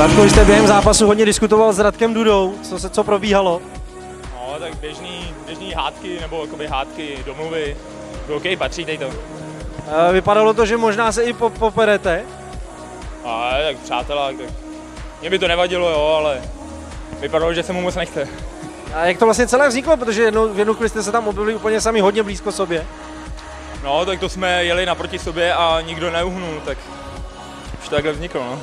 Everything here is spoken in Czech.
Radko, jste během zápasu hodně diskutoval s Radkem Dudou, co, se, co probíhalo. No, tak běžný, běžný hádky, nebo jakoby hádky, domluvy. OK, patří tady to. E, vypadalo to, že možná se i po, poperete. A tak přátelák, tak mě by to nevadilo, jo, ale vypadalo, že se mu moc nechce. A jak to vlastně celé vzniklo, protože jednou, v jednu chvíli jste se tam objevili úplně sami hodně blízko sobě. No, tak to jsme jeli naproti sobě a nikdo neuhnul, tak už to takhle vzniklo, no.